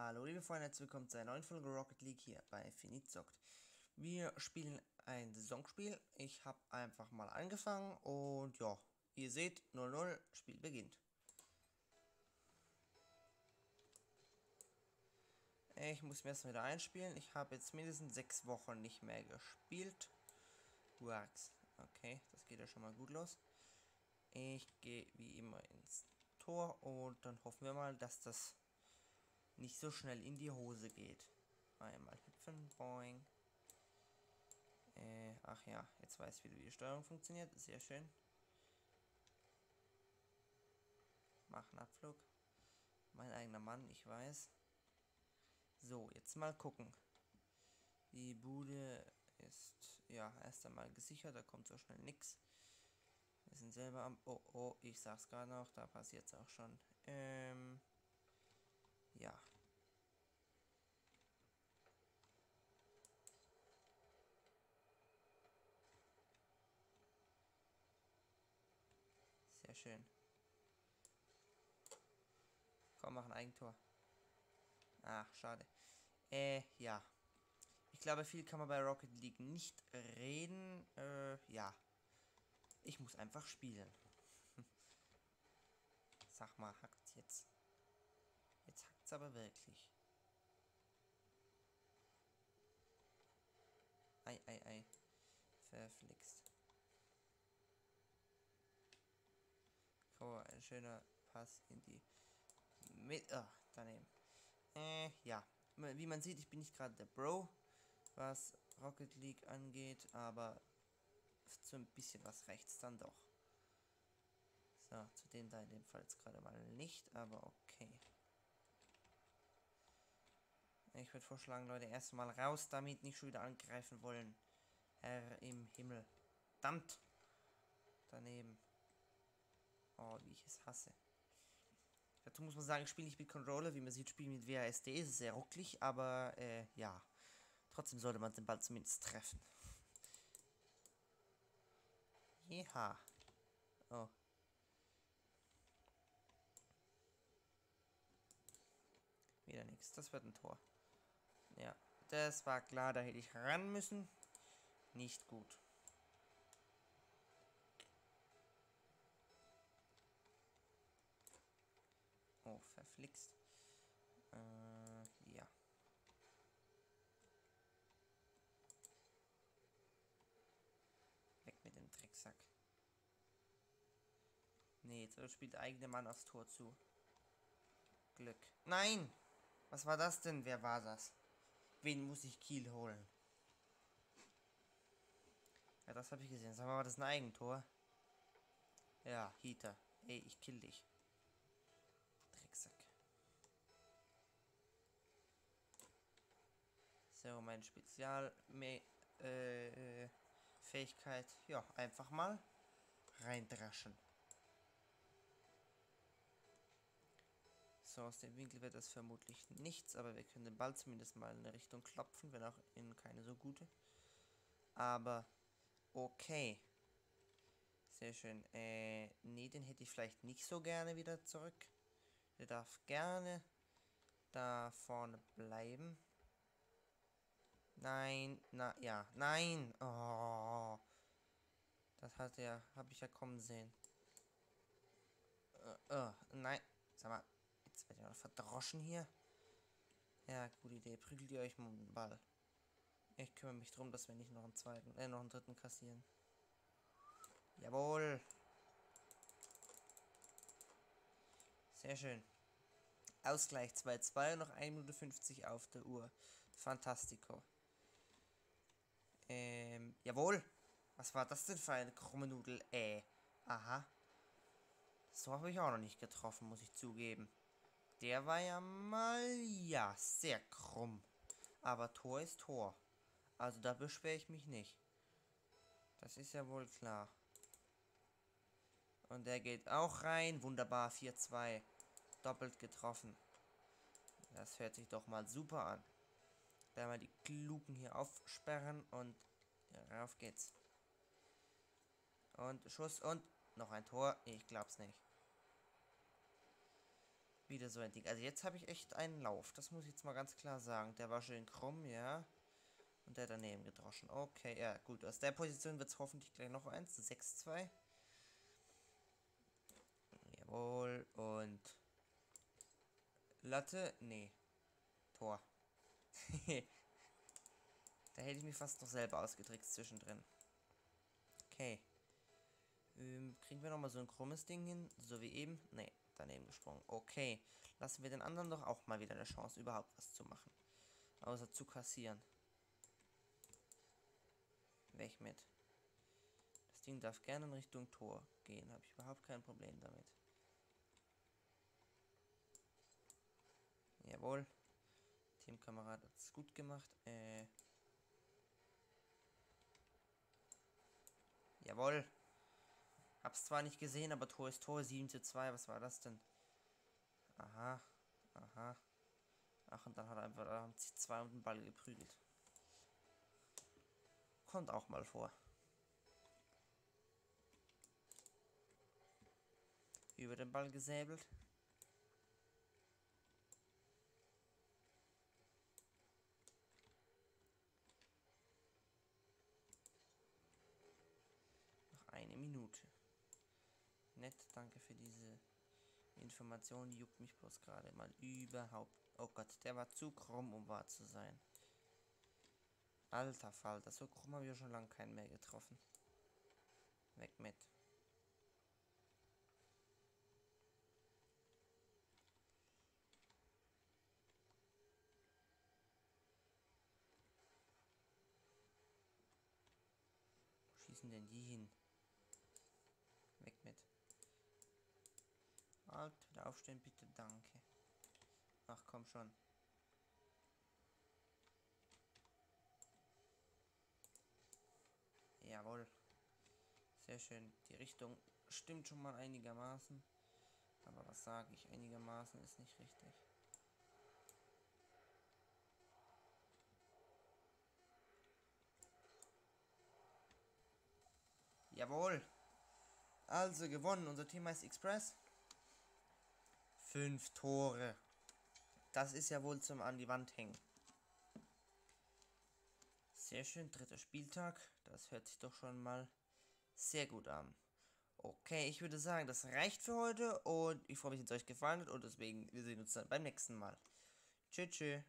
Hallo liebe Freunde, herzlich willkommen zu einer neuen Folge Rocket League hier bei Finizockt. Wir spielen ein Saisonspiel. Ich habe einfach mal angefangen und ja, ihr seht 0-0, Spiel beginnt. Ich muss mir erstmal wieder einspielen. Ich habe jetzt mindestens sechs Wochen nicht mehr gespielt. Works. Okay, das geht ja schon mal gut los. Ich gehe wie immer ins Tor und dann hoffen wir mal, dass das nicht so schnell in die Hose geht. Einmal hüpfen, boing. Äh, ach ja, jetzt weiß ich wieder, wie die Steuerung funktioniert. Sehr schön. Machen Abflug. Mein eigener Mann, ich weiß. So, jetzt mal gucken. Die Bude ist ja erst einmal gesichert, da kommt so schnell nichts. Wir sind selber am. Oh, oh, ich sag's gerade noch, da passiert es auch schon. Ähm. Ja. Sehr schön. Komm, mach ein Eigentor. Ach, schade. Äh, ja. Ich glaube, viel kann man bei Rocket League nicht reden. Äh, ja. Ich muss einfach spielen. Sag mal, hackt's jetzt. Jetzt hackt's aber wirklich. Ei, ei, ei. Verflixt. Oh, ein schöner Pass in die mit. Oh, daneben. Äh, ja. Wie man sieht, ich bin nicht gerade der Bro, was Rocket League angeht, aber zu ein bisschen was rechts dann doch. So, zu dem da in dem Fall jetzt gerade mal nicht, aber okay. Ich würde vorschlagen, Leute, erstmal raus damit, nicht schon wieder angreifen wollen. Herr im Himmel. Verdammt! Daneben. Oh, wie ich es hasse. Dazu muss man sagen, ich spiele nicht mit Controller. Wie man sieht, spiele mit WASD. Es ist sehr rucklig, aber äh, ja. Trotzdem sollte man den Ball zumindest treffen. Ja. Oh. Wieder nichts. Das wird ein Tor. Ja, das war klar. Da hätte ich ran müssen. Nicht gut. Oh, verflixt. Äh, ja. Weg mit dem Drecksack. Nee, jetzt spielt der eigene Mann aufs Tor zu. Glück. Nein! Was war das denn? Wer war das? Wen muss ich Kiel holen? Ja, das habe ich gesehen. Sag mal, war das ein Eigentor? Ja, Heater. Ey, ich kill dich. Drecksack. So, mein Spezial äh, Fähigkeit. Ja, einfach mal reindraschen. So, aus dem Winkel wird das vermutlich nichts, aber wir können den Ball zumindest mal in eine Richtung klopfen, wenn auch in keine so gute. Aber okay. Sehr schön. Äh, nee, den hätte ich vielleicht nicht so gerne wieder zurück. Der darf gerne da vorne bleiben. Nein, na ja, nein. Oh. Das hat er, habe ich ja kommen sehen. Uh, uh, nein, sag mal, wird ja noch verdroschen hier. Ja, gute Idee. Prügelt ihr euch mal um den Ball. Ich kümmere mich darum, dass wir nicht noch einen zweiten, äh, noch einen dritten kassieren. Jawohl. Sehr schön. Ausgleich 2-2 und noch 1 Minute 50 auf der Uhr. Fantastico. Ähm, jawohl. Was war das denn für eine krumme Nudel? Äh, aha. So habe ich auch noch nicht getroffen, muss ich zugeben. Der war ja mal, ja, sehr krumm. Aber Tor ist Tor. Also da beschwere ich mich nicht. Das ist ja wohl klar. Und der geht auch rein. Wunderbar, 4-2. Doppelt getroffen. Das hört sich doch mal super an. Da mal die Klugen hier aufsperren und rauf geht's. Und Schuss und noch ein Tor. Ich glaub's nicht. Wieder so ein Ding. Also jetzt habe ich echt einen Lauf. Das muss ich jetzt mal ganz klar sagen. Der war schön krumm, ja. Und der daneben gedroschen. Okay, ja, gut. Aus der Position wird es hoffentlich gleich noch eins. 6-2. Jawohl. Und Latte? Nee. Tor. da hätte ich mich fast noch selber ausgetrickst zwischendrin. Okay. Ähm, kriegen wir nochmal so ein krummes Ding hin? So wie eben? Nee, daneben gesprungen. Okay. Lassen wir den anderen doch auch mal wieder eine Chance, überhaupt was zu machen. Außer zu kassieren. Weg mit. Das Ding darf gerne in Richtung Tor gehen. Habe ich überhaupt kein Problem damit. Jawohl. Teamkamerad hat es gut gemacht. Äh. Jawohl. Hab's zwar nicht gesehen, aber Tor ist Tor. 7 zu 2. Was war das denn? Aha. Aha. Ach, und dann hat er einfach da haben sie zwei um den Ball geprügelt. Kommt auch mal vor. Über den Ball gesäbelt. eine Minute. Nett, danke für diese Information. Juckt mich bloß gerade mal überhaupt. Oh Gott, der war zu krumm, um wahr zu sein. Alter Falter, so krumm haben wir schon lange keinen mehr getroffen. Weg mit. Schießen denn die hin? Weg mit. Halt, wieder aufstehen, bitte, danke. Ach, komm schon. Jawohl. Sehr schön. Die Richtung stimmt schon mal einigermaßen. Aber was sage ich? Einigermaßen ist nicht richtig. Jawohl. Also gewonnen. Unser Team heißt Express. Fünf Tore. Das ist ja wohl zum an die Wand hängen. Sehr schön, dritter Spieltag. Das hört sich doch schon mal sehr gut an. Okay, ich würde sagen, das reicht für heute und ich freue mich, wenn es euch gefallen hat und deswegen, wir sehen uns dann beim nächsten Mal. Tschüss, tschüss.